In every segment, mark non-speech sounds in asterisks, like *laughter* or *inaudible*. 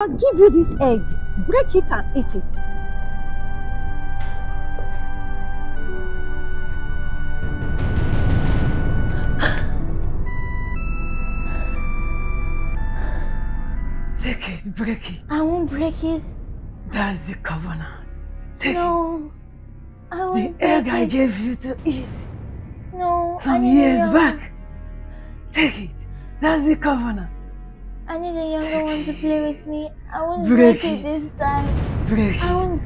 I'll give you this egg. Break it and eat it. Take it, break it. I won't break it. That's the covenant. Take No. I it. won't The egg I gave you to eat No. I some years back. Take it. That's the covenant. I need a younger one to play with me. I won't Break break, it it. this time. Break I won't.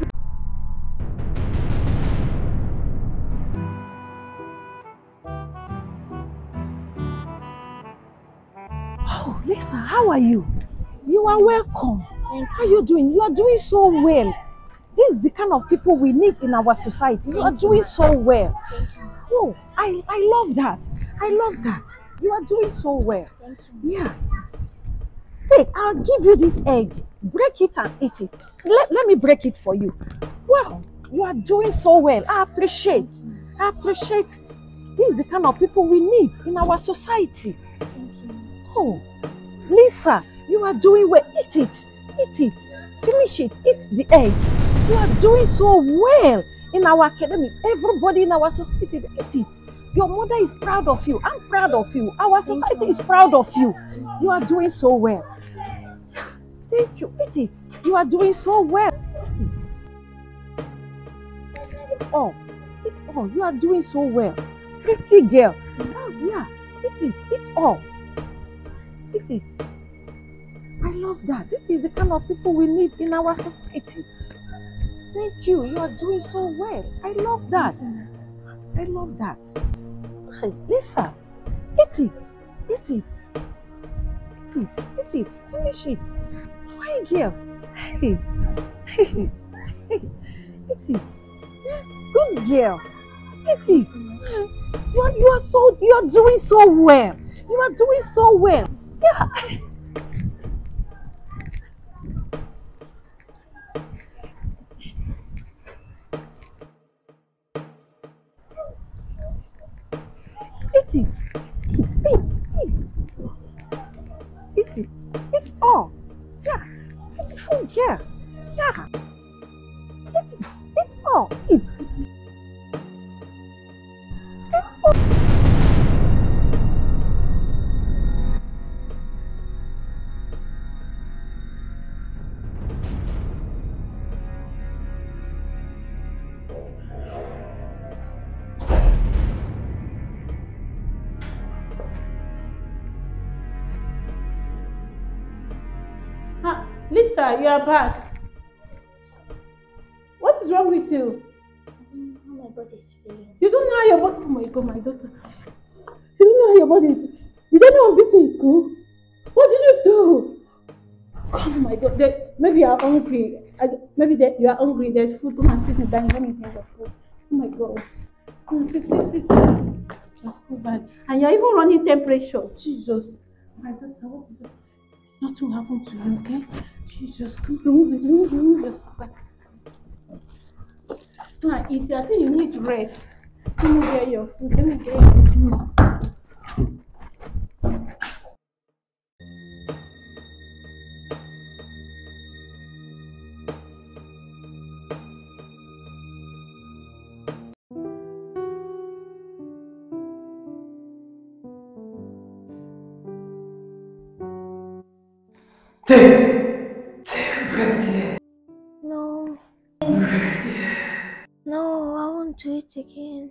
Oh, Lisa, how are you? You are welcome. Thank How are you doing? You are doing so well. This is the kind of people we need in our society. You are Thank you. doing so well. Thank you. Oh, I, I love that. I love that. You are doing so well. Thank you. Yeah. Take, I'll give you this egg. Break it and eat it. Let, let me break it for you. Wow, you are doing so well. I appreciate. I appreciate. This is the kind of people we need in our society. Oh, Lisa, you are doing well. Eat it. Eat it. Finish it. Eat the egg. You are doing so well in our academy. Everybody in our society, eat it. Your mother is proud of you. I'm proud of you. Our society is proud of you. You are doing so well. Thank you. Eat it. You are doing so well. Eat it. Eat all. Eat all. You are doing so well. Pretty girl. That's, yeah. Eat it. Eat all. Eat it. I love that. This is the kind of people we need in our society. Thank you. You are doing so well. I love that. I love that. Lisa, eat it. Eat it. Eat it. Eat it. Finish it. Fine girl. Hey. Hey. Hey. Eat it. Good girl. Eat it. You are, you are so you are doing so well. You are doing so well. Yeah. Eat it. Eat, eat. Eat Girl. Yeah. Lisa, you are back. What is wrong with you? How my body's feeling. You don't know how your body. Oh my god, my daughter. You don't know how your body is. Did anyone beat you in school? What did you do? Oh my god, they, maybe you are hungry. I, maybe they, you are hungry. There's food. Come and sit in dining. Let me bring the food. Oh my god. Come sit, sit, sit. That's so bad. And you're even running temperature. Jesus. My daughter, what is it? Nothing will happen to you, okay? Jesus, come remove it, remove, remove your back. Now eat. I think you need rest. Let me get your food. Let me get your food. Take. No. No, I won't do it again.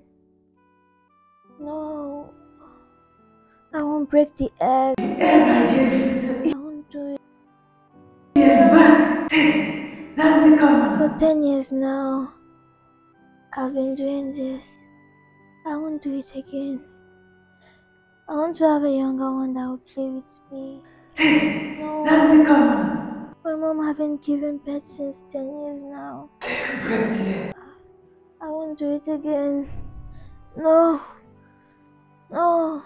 No. I won't break the egg. I won't do it. it. That's the covenant. For 10 years now, I've been doing this. I won't do it again. I want to have a younger one that will play with me. It. No, That's the covenant. My mom haven't given birth since 10 years now. I won't do it again. No, no,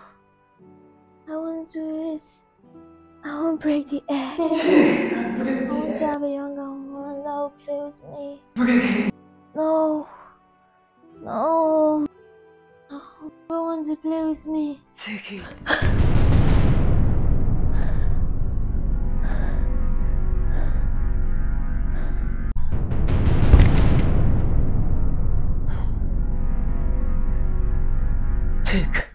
I won't do it. I won't break the egg. I want to have a younger one that will play with me. No, no, no, I want to play with me. *laughs* Take it.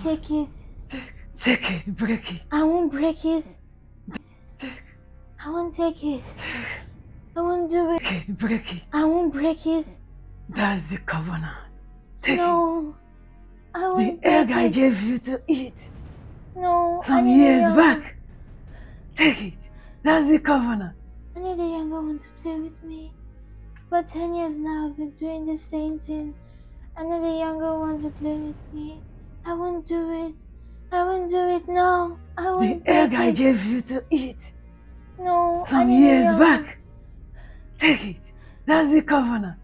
take it. Take it, break it. I won't break it. Take, I won't take it. I won't do it. take it, break it. I won't break it. That's the covenant. Take No. I it. The won't egg break I it. gave you to eat No. I some years young- back. Take it. That's the covenant. I need a younger one to play with me. For 10 years now, I've been doing the same thing. I need a younger one to play with me. I won't do it. I won't do it. No. I won't The egg I it. gave you to eat No. I some years young- back. Take it. That's the covenant.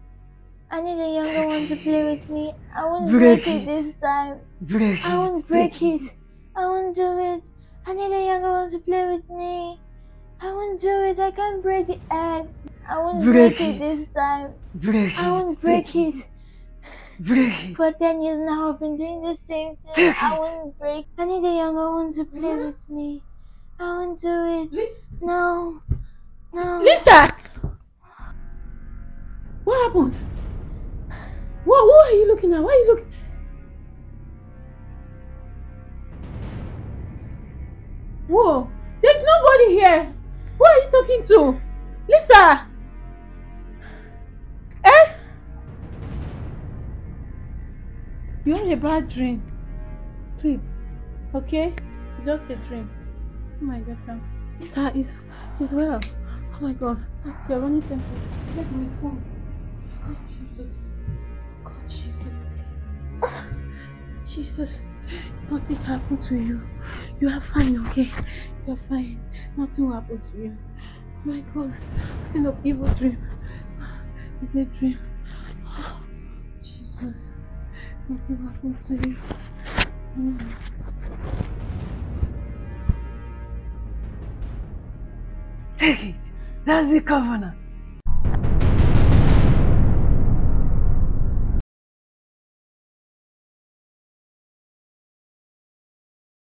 I need a younger one to play with me. I won't Break break, it it. this time. Break it. I won't break Take it. I won't do it. I need a younger one to play with me. I won't do it. I can't break the egg. I won't Break break, it. this time. Break I won't break Take it. Break. For 10 years now, I've been doing the same thing. I won't break. I need a younger one to play with me. I won't do it. Lisa. No. No. Lisa! What happened? What, what are you looking at? Why are you looking? Whoa! There's nobody here! Who are you talking to? Lisa! You had a bad dream. Sleep. Okay? It's just a dream. Oh my god, now. Lisa is, is well. Oh my god. You're running temple. Let me phone. Oh, Jesus. God, Jesus. Ah, Jesus. Nothing happened to you. You are fine, okay? You're fine. Nothing will happen to you. Oh my god. What kind of evil dream? It's a dream. Oh, Jesus. Nothing will happen to you. Mm. Take it. That's the covenant.